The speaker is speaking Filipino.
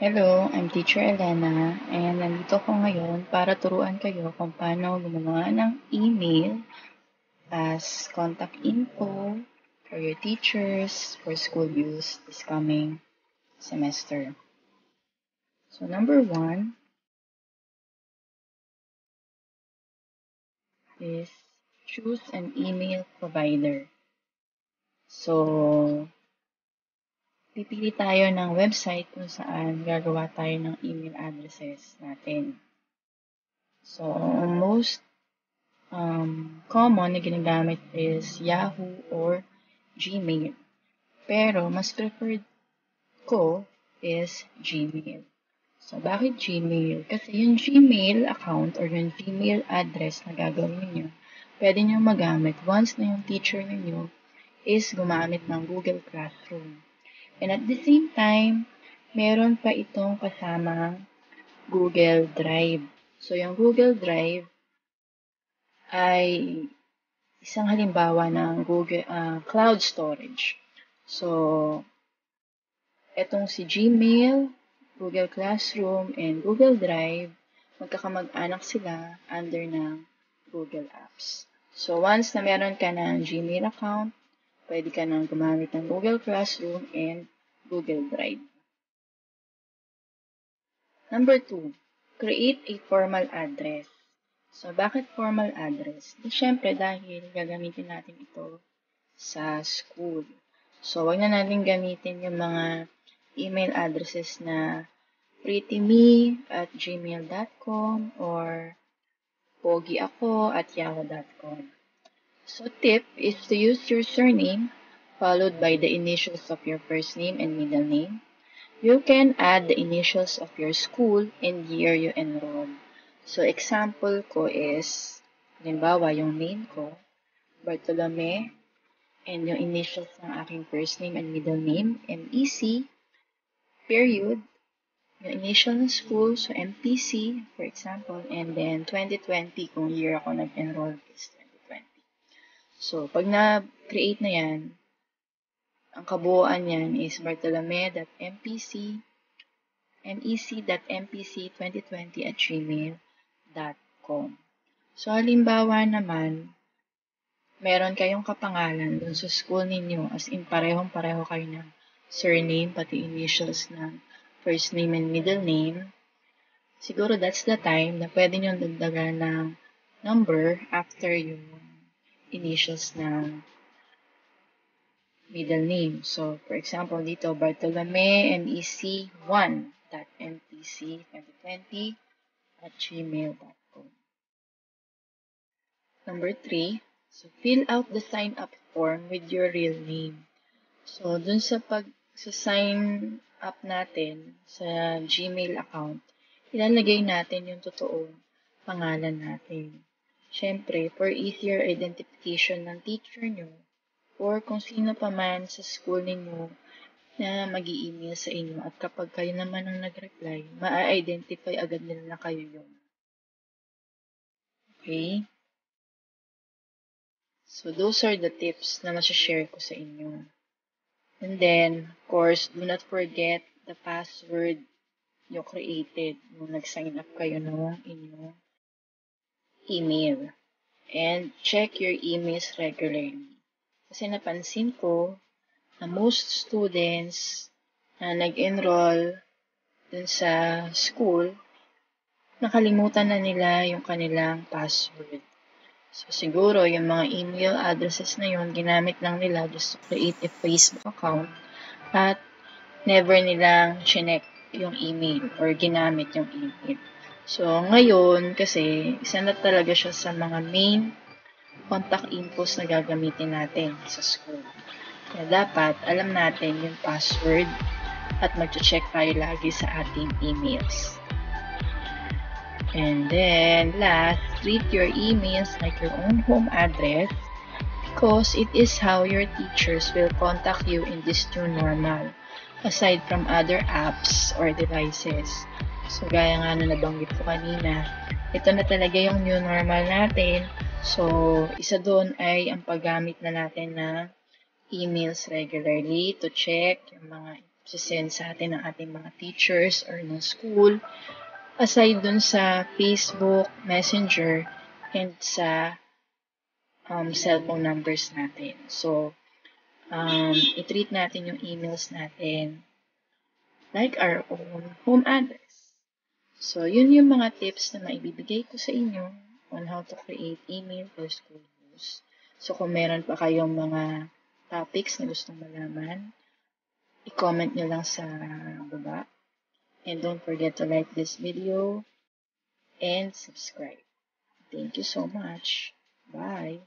Hello, I'm Teacher Elena and nandito ko ngayon para turuan kayo kung paano gumawa ng email as contact info for your teachers for school use this coming semester. So number one is choose an email provider. So, pipili tayo ng website kung saan gagawa tayo ng email addresses natin. So, most um, common na ginagamit is Yahoo or Gmail. Pero, mas preferred ko is Gmail. So, bakit Gmail? Kasi yung Gmail account or yung Gmail address na gagawin niyo, pwede niyo magamit once na yung teacher ninyo is gumamit ng Google Classroom. And at the same time, meron pa itong kasamang Google Drive. So, yung Google Drive ay isang halimbawa ng Google uh, Cloud Storage. So, etong si Gmail, Google Classroom, and Google Drive, magkakamag-anak sila under ng Google Apps. So, once na meron ka ng Gmail account, pwede ka nang gumamit ng Google Classroom and Google Drive. Number two, create a formal address. So, bakit formal address? Di, syempre, dahil gagamitin natin ito sa school. So, wag na natin gamitin yung mga email addresses na prettyme at gmail.com or pogiako at yahoo.com. So tip is to use your surname followed by the initials of your first name and middle name. You can add the initials of your school and year you enroll. So example ko is, halimbawa yung name ko, Bartolome, and yung initials ng aking first name and middle name, MEC, period, yung initial ng school, so MPC, for example, and then 2020 kung year ako nag-enroll So, pag na-create na yan, ang kabuuan yan is bartolome.mpc mec.mpc2020 at gmail.com. So, halimbawa naman, meron kayong kapangalan dun sa school ninyo as in parehong-pareho kayo ng surname, pati initials ng first name and middle name. Siguro that's the time na pwede nyo dagdagan ng number after yung initials ng middle name. So, for example, dito, Bartolome MEC 1.mpc2020 at gmail.com. Number 3, so fill out the sign up form with your real name. So, dun sa pag sa sign up natin sa Gmail account, ilalagay natin yung totoong pangalan natin. Siyempre, for easier identification ng teacher nyo or kung sino pa man sa school ninyo na mag email sa inyo at kapag kayo naman ang nag-reply, ma-identify agad nila na kayo yun. Okay? So, those are the tips na masashare ko sa inyo. And then, of course, do not forget the password you created nung nag-sign up kayo ng inyong email. And check your emails regularly. Kasi napansin ko na most students na nag-enroll dun sa school, nakalimutan na nila yung kanilang password. So, siguro, yung mga email addresses na yun, ginamit lang nila just to create a Facebook account at never nilang chinek yung email or ginamit yung email. So, ngayon, kasi isa na talaga siya sa mga main contact infos na gagamitin natin sa school. Kaya dapat alam natin yung password at mag-check tayo lagi sa ating emails. And then, last, treat your emails like your own home address because it is how your teachers will contact you in this new normal, aside from other apps or devices. So, gaya nga na nabanggit ko kanina, ito na talaga yung new normal natin. So, isa doon ay ang paggamit na natin ng emails regularly to check yung mga send sa atin ng ating mga teachers or ng school. Aside dun sa Facebook, Messenger, and sa um, cellphone numbers natin. So, um, i-treat natin yung emails natin like our own home address. So, yun yung mga tips na maibibigay ko sa inyo on how to create email for school use. So, kung meron pa kayong mga topics na gustong malaman, i-comment nyo lang sa baba. And don't forget to like this video and subscribe. Thank you so much. Bye.